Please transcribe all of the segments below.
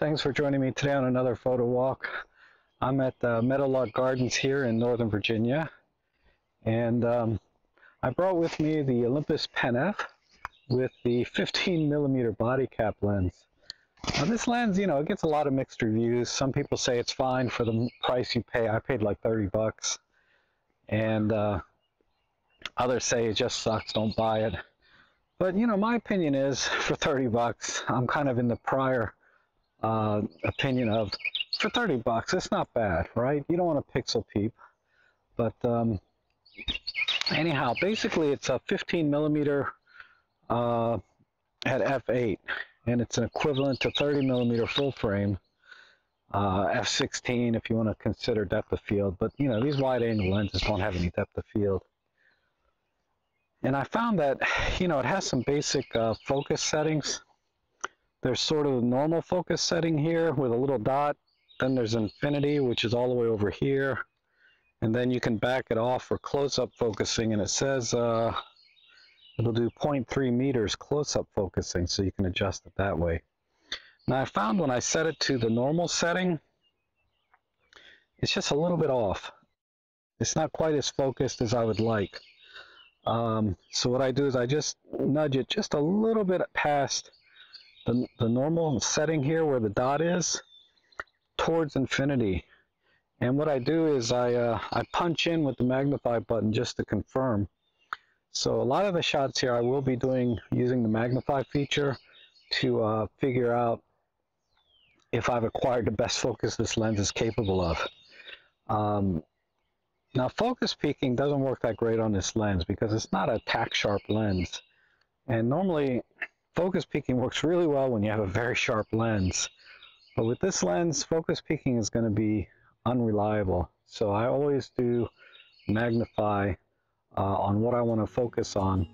thanks for joining me today on another photo walk. I'm at uh, Meadowlark Gardens here in Northern Virginia. And um, I brought with me the Olympus Pen F with the 15 millimeter body cap lens. Now this lens, you know, it gets a lot of mixed reviews. Some people say it's fine for the price you pay. I paid like 30 bucks. And uh, others say it just sucks, don't buy it. But you know, my opinion is for 30 bucks, I'm kind of in the prior uh, opinion of for 30 bucks, it's not bad, right? You don't want a pixel peep. But um, anyhow, basically it's a 15 millimeter uh, at f8 and it's an equivalent to 30 millimeter full frame uh, f16 if you want to consider depth of field. But you know, these wide angle lenses don't have any depth of field. And I found that, you know, it has some basic uh, focus settings. There's sort of a normal focus setting here with a little dot. Then there's infinity, which is all the way over here. And then you can back it off for close-up focusing, and it says uh, it'll do 0.3 meters close-up focusing, so you can adjust it that way. Now I found when I set it to the normal setting, it's just a little bit off. It's not quite as focused as I would like. Um, so what I do is I just nudge it just a little bit past the, the normal setting here where the dot is towards infinity. And what I do is I, uh, I punch in with the magnify button just to confirm. So a lot of the shots here I will be doing using the magnify feature to uh, figure out if I've acquired the best focus this lens is capable of. Um, now focus peaking doesn't work that great on this lens because it's not a tack sharp lens. And normally focus peaking works really well when you have a very sharp lens. But with this lens, focus peaking is going to be unreliable. So I always do magnify uh, on what I want to focus on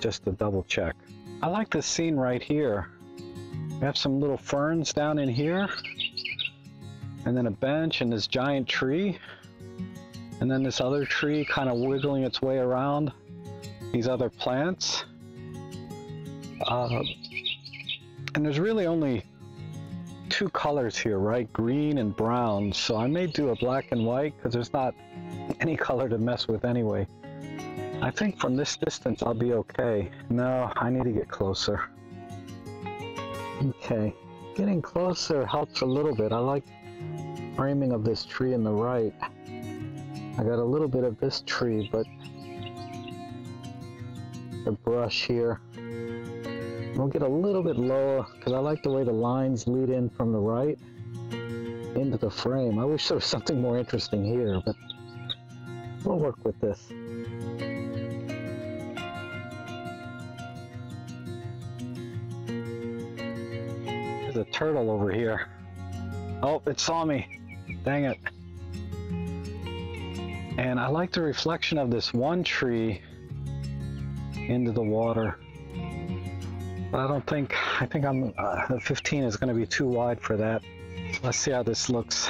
just to double check. I like this scene right here. We have some little ferns down in here and then a bench and this giant tree and then this other tree kind of wiggling its way around these other plants. Uh, and there's really only two colors here, right? Green and brown. So I may do a black and white because there's not any color to mess with anyway. I think from this distance I'll be okay. No, I need to get closer. Okay, getting closer helps a little bit. I like framing of this tree in the right. I got a little bit of this tree, but the brush here. We'll get a little bit lower because I like the way the lines lead in from the right into the frame. I wish there was something more interesting here, but we'll work with this. There's a turtle over here. Oh, it saw me. Dang it. And I like the reflection of this one tree into the water. I don't think, I think I'm, uh, the 15 is going to be too wide for that. Let's see how this looks.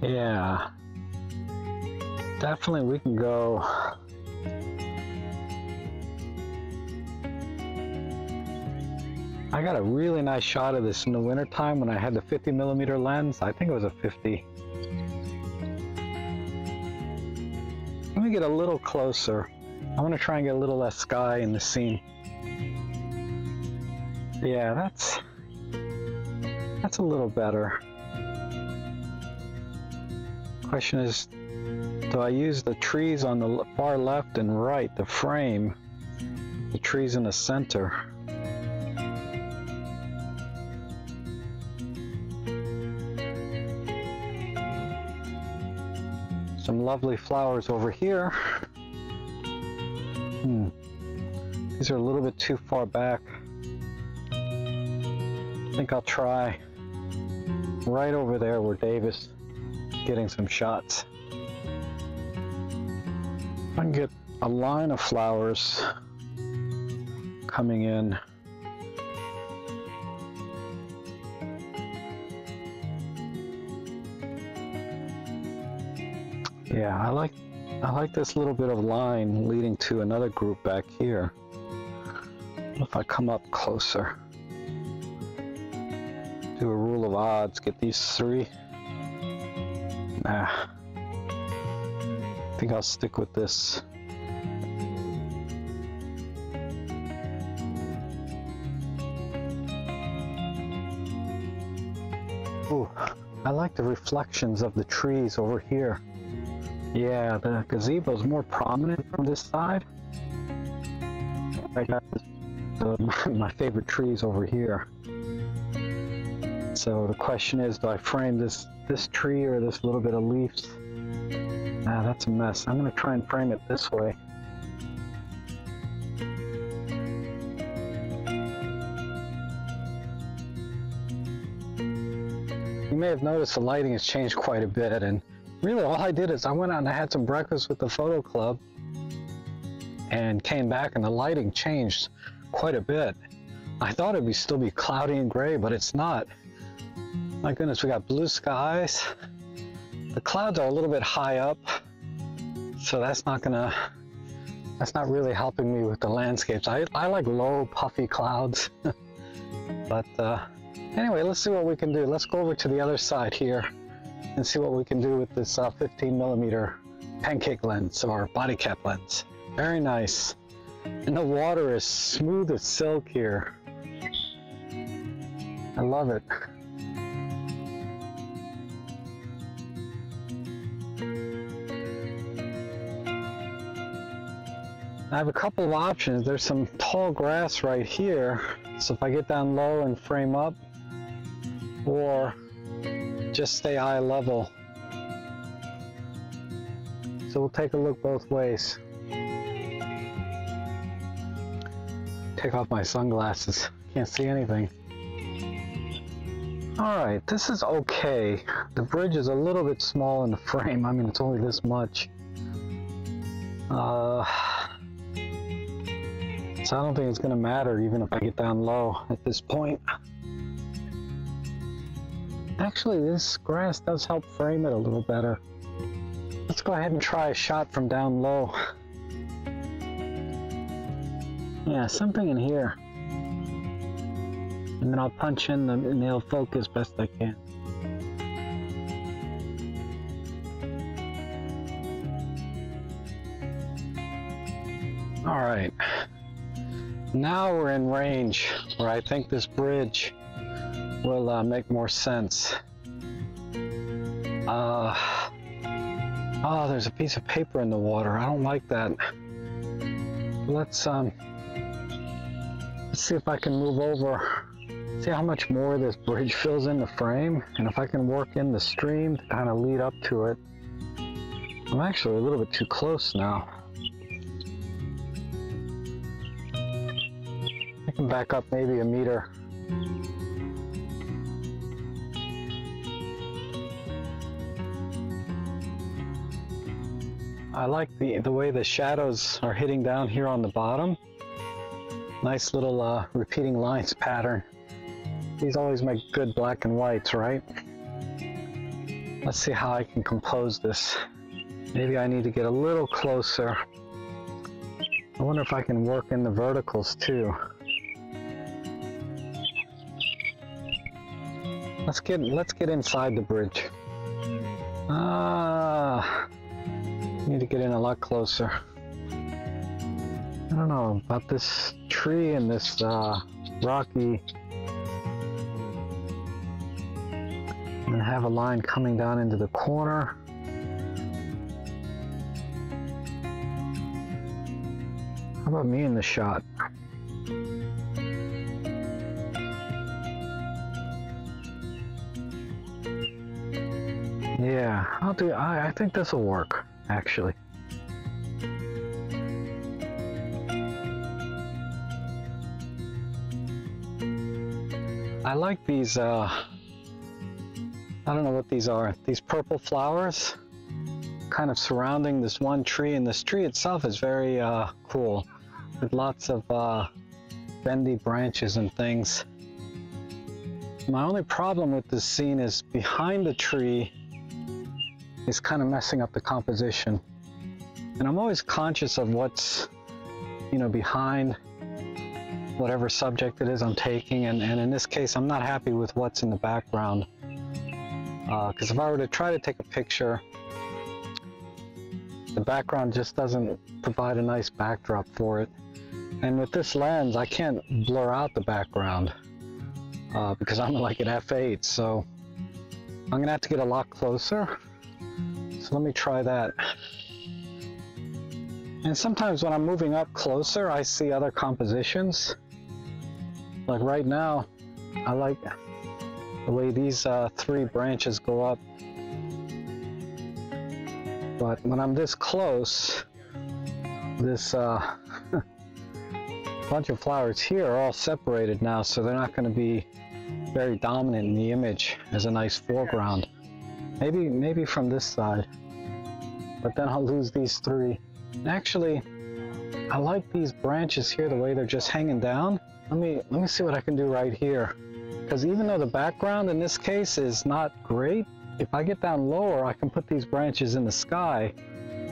Yeah. Definitely we can go I got a really nice shot of this in the wintertime when I had the 50 millimeter lens. I think it was a 50. Let me get a little closer. I want to try and get a little less sky in the scene. Yeah, that's that's a little better. Question is, do I use the trees on the far left and right, the frame, the trees in the center? Some lovely flowers over here. These are a little bit too far back. I think I'll try right over there where Davis getting some shots. I can get a line of flowers coming in Yeah, I like I like this little bit of line leading to another group back here. If I come up closer, do a rule of odds, get these three. Nah. I think I'll stick with this. Ooh, I like the reflections of the trees over here. Yeah, the gazebo is more prominent from this side. I got the, my favorite trees over here. So the question is, do I frame this this tree or this little bit of leaves? Ah, that's a mess. I'm gonna try and frame it this way. You may have noticed the lighting has changed quite a bit and really all I did is I went out and I had some breakfast with the photo club and came back and the lighting changed quite a bit. I thought it'd be still be cloudy and gray, but it's not. My goodness, we got blue skies. The clouds are a little bit high up, so that's not gonna, that's not really helping me with the landscapes. I, I like low, puffy clouds. but uh, Anyway, let's see what we can do. Let's go over to the other side here and see what we can do with this uh, 15 millimeter pancake lens or body cap lens. Very nice. And the water is smooth as silk here. I love it. I have a couple of options. There's some tall grass right here. So if I get down low and frame up, or just stay eye level. So we'll take a look both ways. Take off my sunglasses. Can't see anything. Alright, this is okay. The bridge is a little bit small in the frame. I mean, it's only this much. Uh, so I don't think it's going to matter even if I get down low at this point. Actually, this grass does help frame it a little better. Let's go ahead and try a shot from down low. Yeah, something in here. And then I'll punch in the nail focus best I can. All right, now we're in range where I think this bridge will uh, make more sense. Uh, oh, there's a piece of paper in the water. I don't like that. Let's um, see if I can move over. See how much more this bridge fills in the frame, and if I can work in the stream to kind of lead up to it. I'm actually a little bit too close now. I can back up maybe a meter. I like the, the way the shadows are hitting down here on the bottom. Nice little uh, repeating lines pattern. These always make good black and whites, right? Let's see how I can compose this. Maybe I need to get a little closer. I wonder if I can work in the verticals too. Let's get let's get inside the bridge. Ah, Need to get in a lot closer. I don't know about this tree in this uh, rocky. And have a line coming down into the corner. How about me in the shot? Yeah, I'll do. I, I think this will work actually. I like these, uh, I don't know what these are, these purple flowers kind of surrounding this one tree, and this tree itself is very uh, cool with lots of uh, bendy branches and things. My only problem with this scene is behind the tree is kind of messing up the composition. And I'm always conscious of what's, you know, behind whatever subject it is I'm taking. And, and in this case, I'm not happy with what's in the background. Because uh, if I were to try to take a picture, the background just doesn't provide a nice backdrop for it. And with this lens, I can't blur out the background uh, because I'm like at f8. So I'm gonna have to get a lot closer. So let me try that. And sometimes when I'm moving up closer, I see other compositions. Like right now, I like the way these uh, three branches go up. But when I'm this close, this uh, bunch of flowers here are all separated now, so they're not going to be very dominant in the image as a nice foreground. Maybe, maybe from this side, but then I'll lose these three. Actually, I like these branches here, the way they're just hanging down. Let me, let me see what I can do right here. Because even though the background in this case is not great, if I get down lower, I can put these branches in the sky,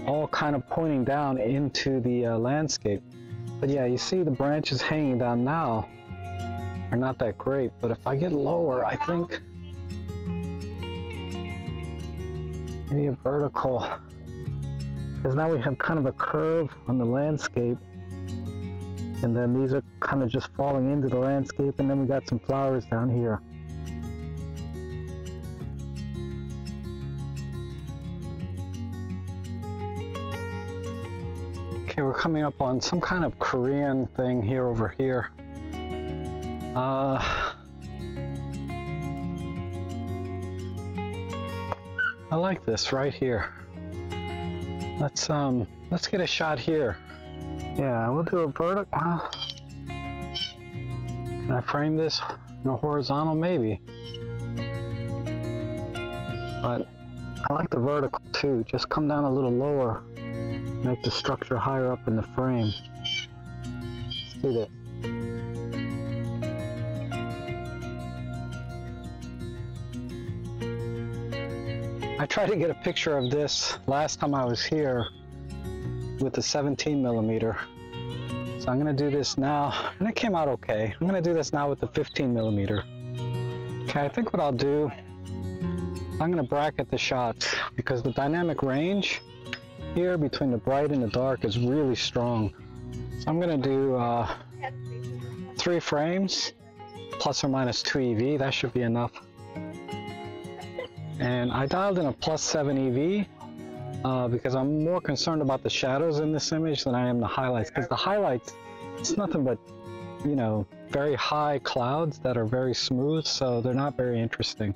all kind of pointing down into the uh, landscape. But yeah, you see the branches hanging down now are not that great, but if I get lower, I think maybe a vertical because now we have kind of a curve on the landscape and then these are kind of just falling into the landscape and then we got some flowers down here. Okay, we're coming up on some kind of Korean thing here over here. Uh, I like this right here. Let's um let's get a shot here. Yeah, we'll do a vertical. Can I frame this in a horizontal? Maybe. But I like the vertical too. Just come down a little lower. Make the structure higher up in the frame. Let's do this. I tried to get a picture of this last time I was here with the 17 millimeter. So I'm gonna do this now, and it came out okay. I'm gonna do this now with the 15 millimeter. Okay, I think what I'll do, I'm gonna bracket the shots because the dynamic range here between the bright and the dark is really strong. So I'm gonna do uh, three frames plus or minus 2 EV, that should be enough. And I dialed in a plus 7 EV uh, because I'm more concerned about the shadows in this image than I am the highlights. Because the highlights, it's nothing but, you know, very high clouds that are very smooth, so they're not very interesting.